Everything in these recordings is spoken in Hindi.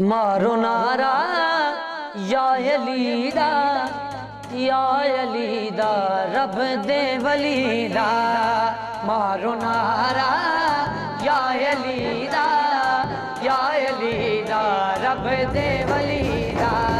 मारो नारा, या अलीदा या अलीदा, रब दे वलीदा। मारो नारा, या अलीदा या अलीदा, रब दे वलीदा।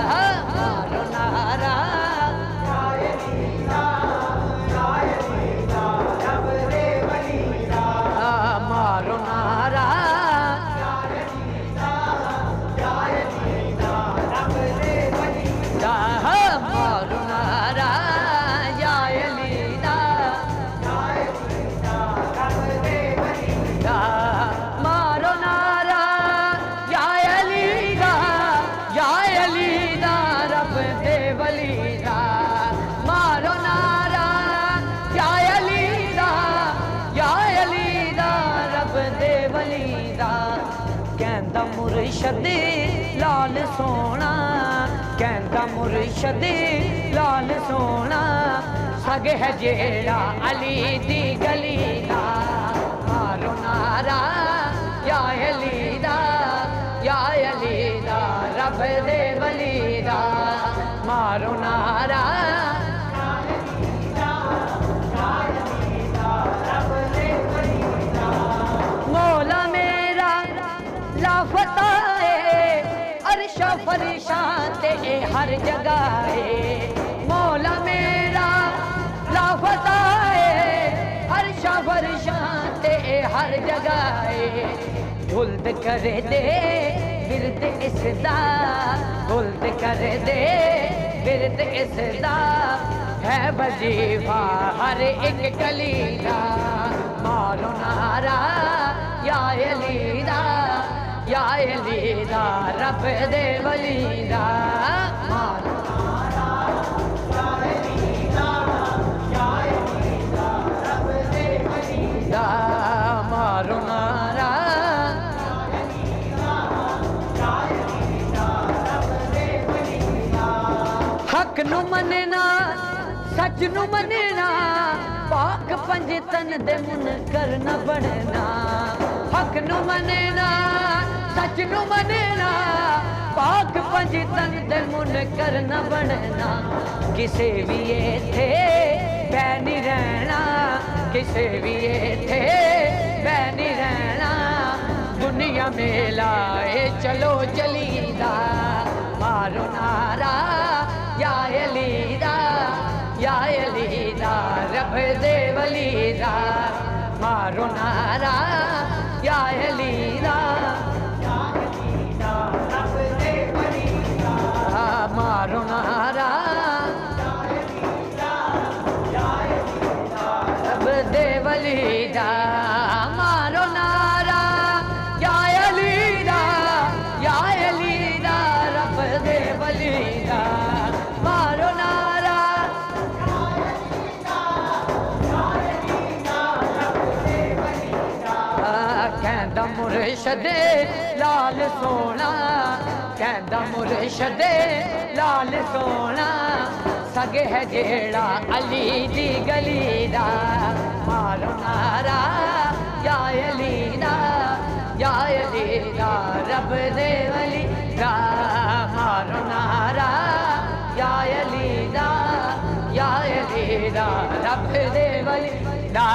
मुर्शद लाल सोना कहंदा मुर्शद लाल सोना। सग है जेड़ा अली दी गली दा मारो नारा या अली दा या अली दा रब दे वली दा। मारो नारा हर जगह है। मौला मेरा लाफता है। अरशा फरिशां ते हर जगह है। धुल्द कर दे बिरद इसदा। धुल्द कर दे बिरद इसदा। है वजीफा हर एक गली का मारो नारा या अलीदा। ਯਾਏ ਲੀਦਾ ਰੱਬ ਦੇ ਵਲੀ ਦਾ ਮਾਰੋ ਨਾਰਾ ਹੱਕ ਨੂੰ ਮੰਨਣਾ ਸੱਚ ਨੂੰ ਮੰਨਣਾ ਪਾਕ ਪੰਜ ਤਨ ਦੇ ਮਨ ਕਰਨਾ ਬਣਨਾ ਹੱਕ ਨੂੰ ਮੰਨਣਾ सच नु मनना, पाक पंज तन दे मुन करना बनना। किसे भी थे बैनी रहना। किसे भी थे बैनी रहना। दुनिया मेला लाए चलो चलीदा मारो नारा या अलीदा या अलीदा रब दे वलीदा। मारो नारा या अलीदा वलीदा मारो नारा या अलीदा या अलीदा रब दे वलीदा मारो नारा। मुर्शद लाल सोना। कहंदा मुर्शद लाल सोना। सग है जेड़ा अली दी गली रंगारा या लीला या लीला रब देवली मारो नारा या लीला या लीला रब देवली दा